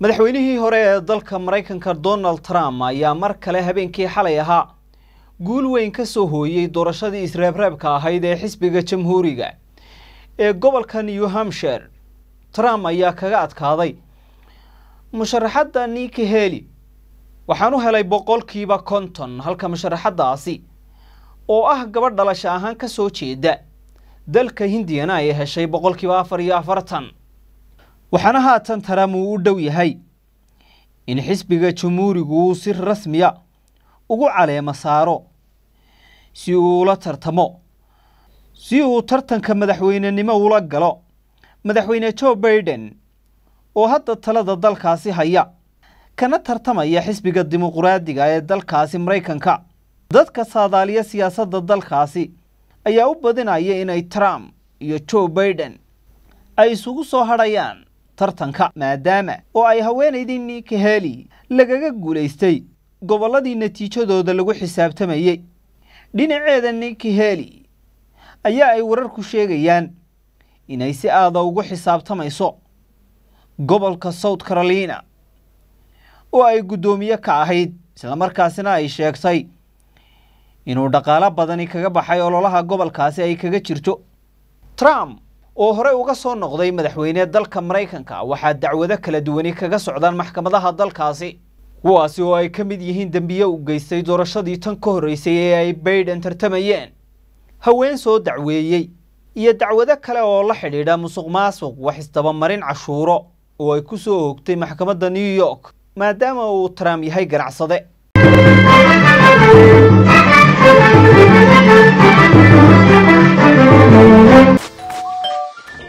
madaxweynihii hore ee dalka maraykanka donald trump ayaa mar kale habeenkii xalay ahaa. Guul weyn ka soo hooyey doorashadii isreebreebka ahayd ee xisbiga jamhuuriga. Ee gobolka new hampshire trump ayaa kaga adkaaday musharaxadda niki heli waxaan u helay boqolkiiba konton halka musharaxaddaasi oo ah gabadh dhalasho ahaan ka soo jeeda dalka hindiyana ay heshay boqolkiiba afar iyo afartan waxaana haatan uu u dhow yahay in xisbiga jamhuurigu uu si rasmiya ugu caleemo saaro si uu ula tartamo si uu tartanka madaxweynenimo ula galo. Madaxweyne joe baiden oo hadda talada dalkaasi haya kana tartamaya xisbiga dimuquraadiga ee dalkaasi maraykanka. Dadka saadaaliya siyaasadda dalkaasi ayaa u badinaya inay trump iyo joe baiden ay isugu soo hadhayaan tartanka maadaama oo ay haweenaydii niki heli lagaga guulaystay gobolladii natiijadooda lagu xisaabtamayey dhinaceeda niki heli ayaa ay wararku sheegayaan inay si aada ugu xisaabtamayso gobolka south carolina oo ay guddoomiye ka ahayd. Islamarkaasina ay sheegtay inuu dhaqaalo badani kaga baxay ololaha gobolkaasi ay kaga jirto. Trump oo horey uga soo noqday madaxweyne dalka maraykanka waxaa dacwado kala duwani kaga socdaan maxkamadaha dalkaasi. Kuwaasi oo ay ka mid yihiin dembiye u geystay doorashadii tan ka horreysay ee ay baiden tartamayeen. Haween soo dacweeyey iyo dacwado kale oo la xidhiidha musuq maasuq wax isdabamarin cashuuro oo ay ku soo hoogtay maxkamadda new york maadaama uu trump yahay ganacsade